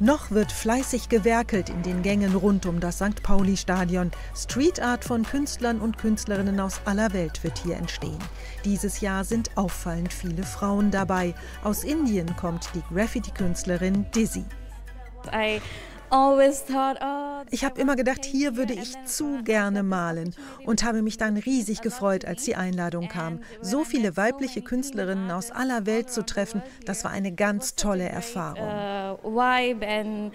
Noch wird fleißig gewerkelt in den Gängen rund um das St. Pauli-Stadion. Street Art von Künstlern und Künstlerinnen aus aller Welt wird hier entstehen. Dieses Jahr sind auffallend viele Frauen dabei. Aus Indien kommt die Graffiti-Künstlerin Dizzy. Oh, ich habe immer gedacht, hier würde ich zu gerne malen und habe mich dann riesig gefreut, als die Einladung kam. So viele weibliche Künstlerinnen aus aller Welt zu treffen, das war eine ganz tolle Erfahrung. Uh,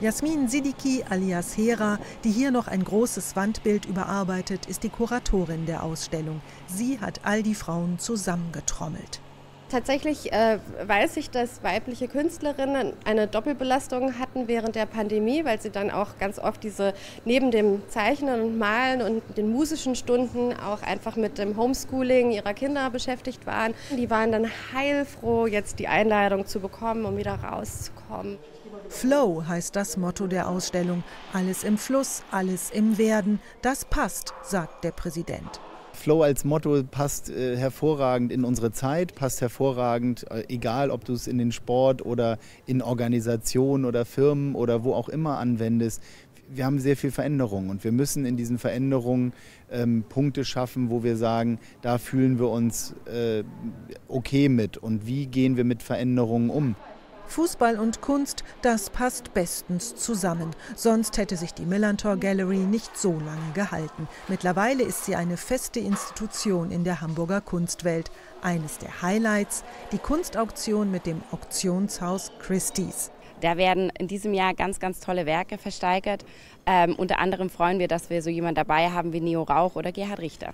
Jasmin Sidiki alias Hera, die hier noch ein großes Wandbild überarbeitet, ist die Kuratorin der Ausstellung. Sie hat all die Frauen zusammengetrommelt. Tatsächlich äh, weiß ich, dass weibliche Künstlerinnen eine Doppelbelastung hatten während der Pandemie, weil sie dann auch ganz oft diese neben dem Zeichnen und Malen und den musischen Stunden auch einfach mit dem Homeschooling ihrer Kinder beschäftigt waren. Die waren dann heilfroh, jetzt die Einladung zu bekommen, um wieder rauszukommen. Flow heißt das Motto der Ausstellung. Alles im Fluss, alles im Werden. Das passt, sagt der Präsident. Flow als Motto passt äh, hervorragend in unsere Zeit, passt hervorragend, äh, egal ob du es in den Sport oder in Organisationen oder Firmen oder wo auch immer anwendest. Wir haben sehr viel Veränderung und wir müssen in diesen Veränderungen ähm, Punkte schaffen, wo wir sagen, da fühlen wir uns äh, okay mit und wie gehen wir mit Veränderungen um. Fußball und Kunst, das passt bestens zusammen. Sonst hätte sich die Millantor Gallery nicht so lange gehalten. Mittlerweile ist sie eine feste Institution in der Hamburger Kunstwelt. Eines der Highlights, die Kunstauktion mit dem Auktionshaus Christie's. Da werden in diesem Jahr ganz, ganz tolle Werke versteigert. Ähm, unter anderem freuen wir, dass wir so jemanden dabei haben wie Neo Rauch oder Gerhard Richter.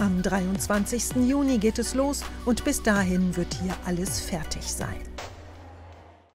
Am 23. Juni geht es los und bis dahin wird hier alles fertig sein.